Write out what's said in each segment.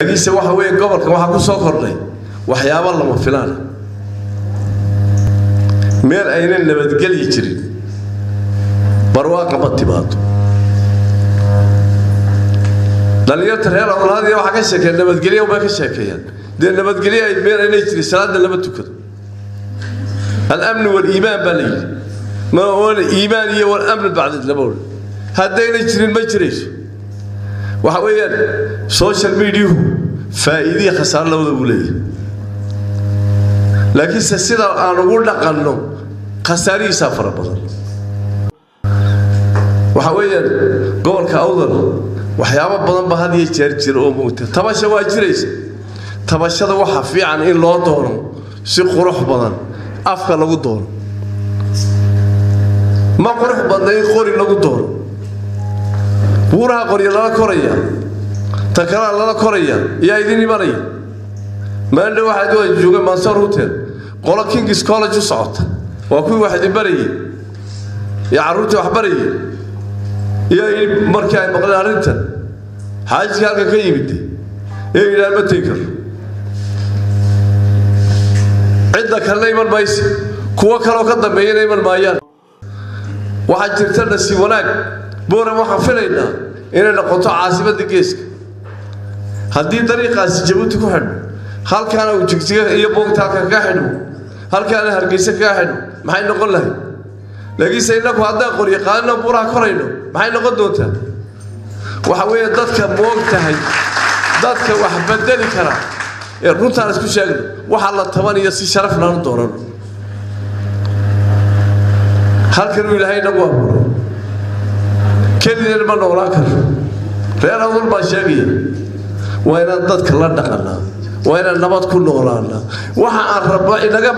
laakiinse waxa weeye gobolkan waxaa ku soo kordhay waxyaabo lama filaan. Meel aynan nabadgelyi jirin. Barwaaqa ma timaado dhallinyarta reer awlaadiya waxaa ka sheekeeya nabadgelya ubay ka sheekeeyaan. Dee nabadgelye ay meel aynay jirin salaadda lama tukado. Alamni waliimaan baa la yidhi. Ma oona iimaan iyo walamni bacdid lama odhan haddayna jirin ma jirayso waxa weeyaan social mediahu faa'iidiya khasaaro labada buu leeyahay laakiinse sida aan ugu dhaqanno khasaarihiisaa fara badan waxa weeyaan gobolka awdal waxyaabo badan ba had jeer jira oo moogta tabasha waa jiraysa tabashada waxa fiican in loo doono si qurux badan afka lagu doono ma qurux badna in qori lagu doono buuraha qorya lala koraya. Takalaa lala koraya. Yaa idin imanaya maandha waxaad waa jooga mansor hotel. Qolo kings college u socota. Waa kuwii wax idin barayay. Iyo wax barayay. Yaa markii ay maqleen arrintan. Xaajidka halkan ka yimid. Ee yidhahan ma tegi karo cidda kalena iman mayse. Kuwo kaloo ka dambeeyana iman maayaan. Waxaa jirta nasiib wanaag. Booran waxaan filaynaa inay noqoto caasimadda geeska. Haddii dariiqaasi jabuuti ku xidhmo halkaana uu jigjiga iyo boogta halkan ka xidhmo halkaana hargeysa kaga xidhmo maxay noqon lahay laakiinse innaku haddaan qoryaqaanino buuraha korayno maxay noqon doontaa? Waxa weeye dadka moog dadka wax bedeli kara. Ee runtaan isku sheegno waxaa la tabaniyo si sharaf lana doonan. Halkanuu ilaahay nagu abuuray reer awdal baa sheegaya waa inaan dadka la dhaqanaa waa inaan nabad ku noolaanaa waxa aan rabno inaga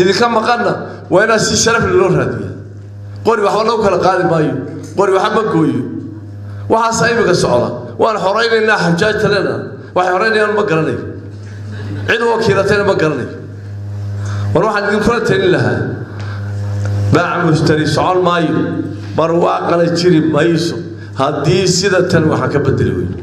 idinka maqanna waa inaan si sharafle loo raadiya qori waxba lagu kala qaadi maayo qori waxa ma gooyo waxaasa imika socda waan xoraynaynaa xajaajta leena waxay xoraynayaan ma garanayo cid wakiilatayna ma garanayo war waxaan idinkula talin lahaa socon maayo barwaaqana jiri mayso haddii sida tan waxaan ka bedeli weyno